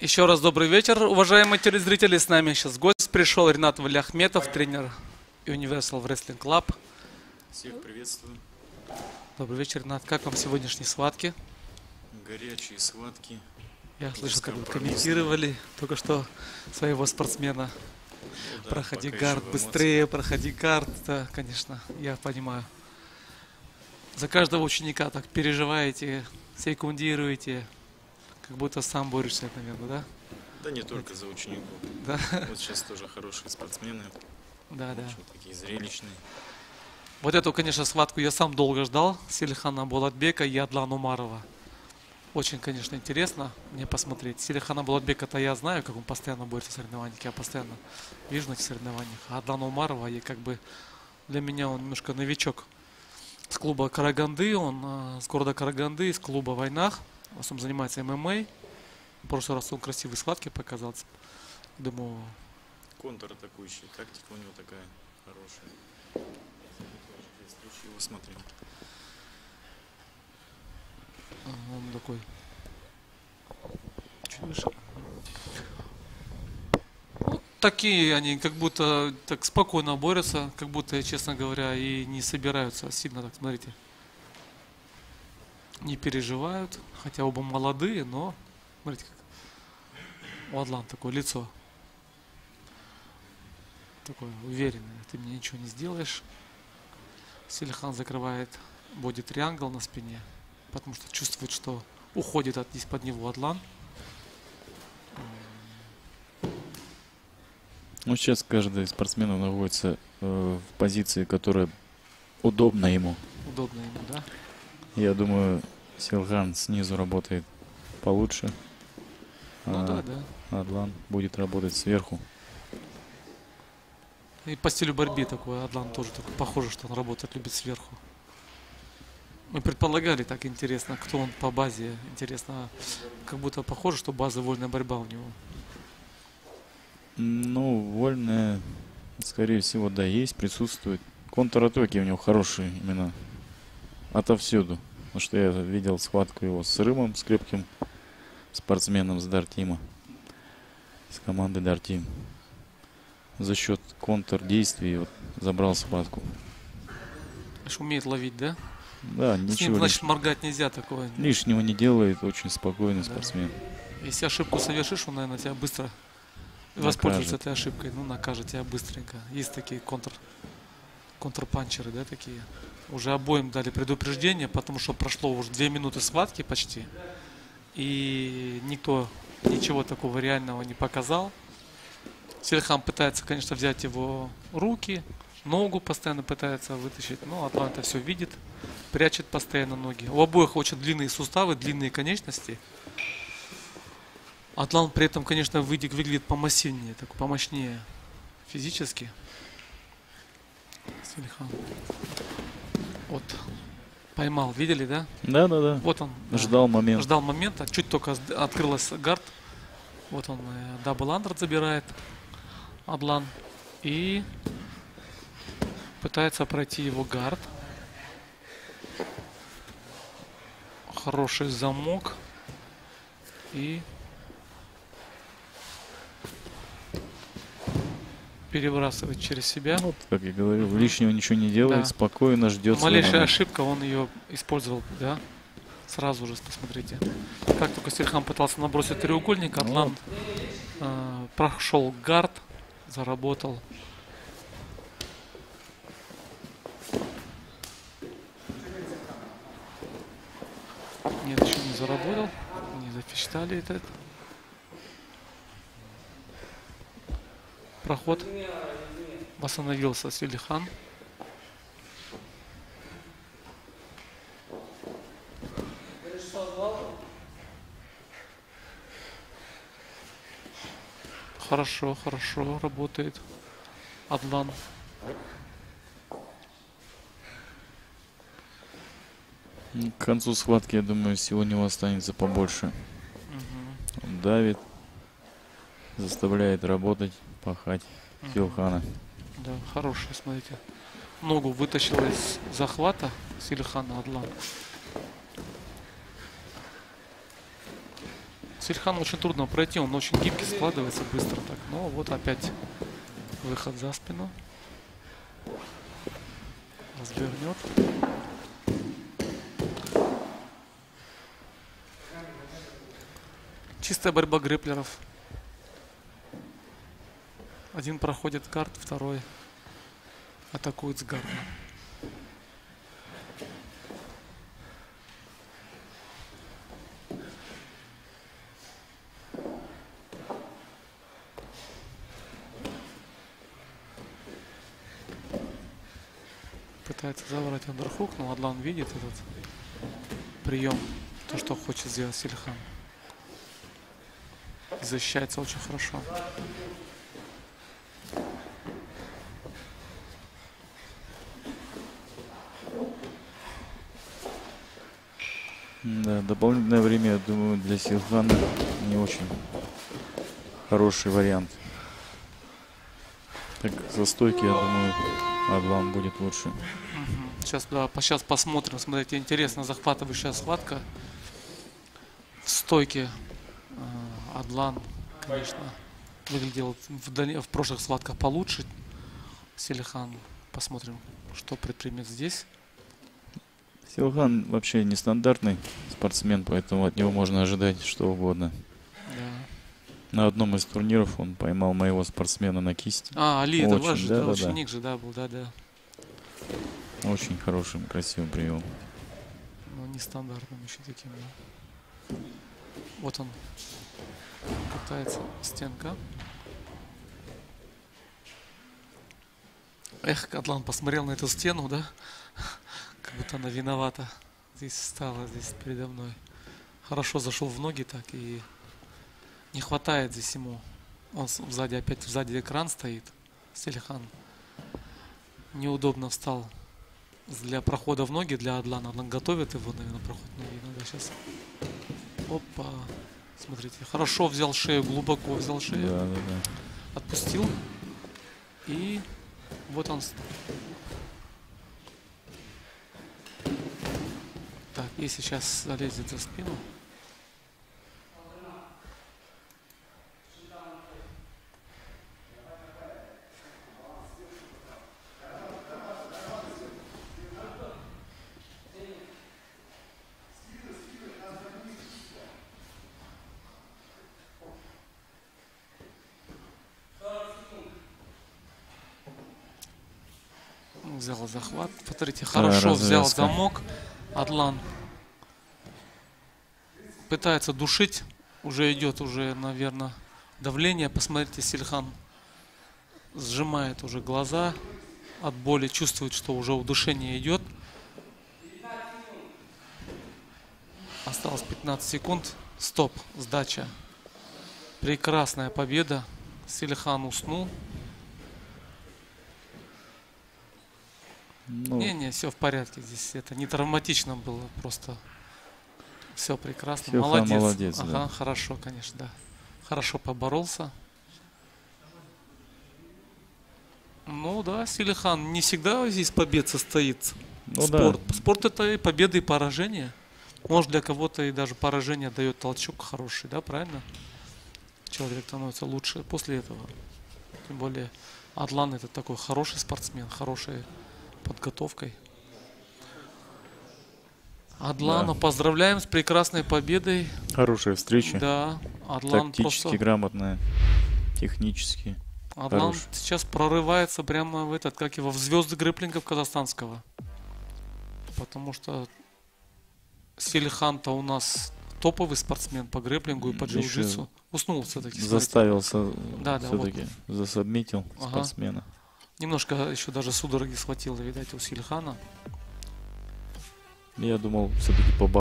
Еще раз добрый вечер, уважаемые телезрители. С нами сейчас гость пришел, Ренат Валиахметов, тренер Universal Wrestling Club. Всех приветствую. Добрый вечер, Ренат. Как вам сегодняшние схватки? Горячие схватки. Я слышал, как вы комментировали только что своего спортсмена. Ну да, проходи гард быстрее, проходи гард. Да, конечно, я понимаю. За каждого ученика так переживаете, секундируете, как будто сам борешься, наверное, да? Да не только за учеников. Да, Вот сейчас тоже хорошие спортсмены. да, да. Такие зрелищные. Вот эту, конечно, схватку я сам долго ждал. Селихана Булатбека и Адлан Умарова. Очень, конечно, интересно мне посмотреть. Селихана Булатбека-то я знаю, как он постоянно борется в соревнованиях. Я постоянно вижу на этих соревнованиях. А Адлана Умарова, и как бы для меня он немножко новичок. С клуба Караганды, он э, с города Караганды, из клуба Войнах. В основном занимается ММА. В прошлый раз он красивые схватки показал. Думаю, Контратакующий. Тактика у него такая хорошая. Я его смотрел. Он такой. Чуть выше. Вот такие они как будто так спокойно борются, как будто, честно говоря, и не собираются сильно так, смотрите. Не переживают, хотя оба молодые, но смотрите, как у Адлан такое лицо. Такое уверенное, ты мне ничего не сделаешь. Селихан закрывает боди триангл на спине потому что чувствует, что уходит от, из-под него Адлан. Ну, сейчас каждый спортсмен находится э, в позиции, которая удобна ему. Удобно ему, да? Я думаю, Силхан снизу работает получше. Ну а да, да. Адлан будет работать сверху. И по стилю борьбы такой Адлан тоже такой похоже, что он работает, любит сверху. Мы предполагали так интересно, кто он по базе. Интересно, как будто похоже, что база вольная борьба у него. Ну, вольная, скорее всего, да, есть, присутствует. Контратаки у него хорошие именно отовсюду. Потому что я видел схватку его с Рымом, с крепким спортсменом с Дартима. С команды Дартим. За счет контрдействий вот, забрал схватку. Умеет ловить, да? Да, С ним, ничего значит, моргать нельзя такое. лишнего не делает, очень спокойный Да. спортсмен. Если ошибку совершишь, он, наверное, тебя быстро воспользуется Накажет. этой ошибкой. Ну, накажет тебя быстренько. Есть такие контр, контрпанчеры, да, такие. Уже обоим дали предупреждение, потому что прошло уже две минуты схватки почти. И никто ничего такого реального не показал. Сельхам пытается, конечно, взять его руки, ногу постоянно пытается вытащить. Но Атлан это все видит, прячет постоянно ноги. У обоих очень длинные суставы, длинные конечности. Адлан при этом, конечно, выглядит помассивнее, так помощнее физически. Сейлхан. Вот. Поймал, видели, да? Да, да, да. Вот он. да, Ждал момент. Ждал момента, чуть только открылась guard. Вот он э, double under забирает. Адлан. И пытается пройти его guard. Хороший замок. И перебрасывает через себя. Вот, как я говорил, лишнего ничего не делает, Да. спокойно ждет. Малейшая ошибка, он ее использовал, да? Сразу же, посмотрите. Как только Сельхан пытался набросить треугольник, Атлан э, прошел гард, заработал. Нет, еще не заработал. Не зафичтали этот. Проход. Восстановился Селихан. Хорошо, хорошо работает. Адлан. К концу схватки, я думаю, сил у него останется побольше. Мгм, Он давит, заставляет работать, пахать мгм. Силхана. Да, хороший, смотрите. Ногу вытащил из захвата Сильхана Адлан. Сельхану очень трудно пройти, он очень гибкий, складывается быстро так. Но вот опять выход за спину. Развернет. Чистая борьба гриплеров. Один проходит карт, второй атакует с гарда. Пытается забрать андерхук, но Адлан видит этот прием, то, что хочет сделать Сильхан. Защищается очень хорошо. Да, дополнительное время, я думаю, для Силхана не очень хороший вариант. Так, за стойки, я думаю, Адлан будет лучше. Сейчас, да, сейчас посмотрим. Смотрите, интересно, захватывающая схватка. В стойке э, Адлан, конечно, выглядел в, дали- в прошлых схватках получше. Селихан, посмотрим, что предпримет здесь. Силхан вообще нестандартный спортсмен, поэтому от него можно ожидать что угодно. Да. На одном из турниров он поймал моего спортсмена на кисти. А, Али, это Очень, ваш же, да, да, да, да. ученик же, да, был, да, да. Очень хорошим, красивым приемом. Но нестандартным еще таким, да. Вот он пытается стенка. Эх, Атлан посмотрел на эту стену, да? Будто она виновата. Здесь стала, здесь передо мной. Хорошо зашел в ноги так и не хватает здесь ему. Он сзади опять сзади экран стоит. Селихан неудобно встал для прохода в ноги для Адлана. Адлан готовит его, наверное, проход ноги. Надо сейчас. Опа. Смотрите, хорошо взял шею, глубоко взял Да, шею, да, да. отпустил. И вот он. Так, и сейчас залезет за спину. Взял захват. Смотрите, хорошо взял замок. Адлан пытается душить. Уже идет уже, наверное, давление. Посмотрите, Сильхан сжимает уже глаза от боли, чувствует, что уже удушение идет. Осталось 15 секунд. Стоп, сдача. Прекрасная победа. Сильхан уснул. Ну, Не-не, все в порядке здесь. Это не травматично было, просто все прекрасно. Силхан молодец. молодец, ага, да. хорошо, конечно, да. Хорошо поборолся. Ну да, Силихан не всегда из побед состоит. ну Спорт. да. Спорт это и победы, и поражения. Может для кого-то и даже поражение дает толчок хороший, да, правильно? Человек становится лучше после этого. Тем более Адлан это такой хороший спортсмен, хорошей подготовкой. Адлана, Да. поздравляем с прекрасной победой. Хорошая встреча. Да, Адлан Тактически просто... грамотная. Технически. Адлан хорош. сейчас прорывается прямо в этот, как его, в звезды грэплинга казахстанского. Потому что Селихан-то у нас топовый спортсмен по грэплингу и по джиу-джитсу. Уснул все-таки. Заставился Да, да, вот. засобмитил Ага. спортсмена. Немножко еще даже судороги схватило, видать, у Сильхана. Я думал, все-таки поборолся.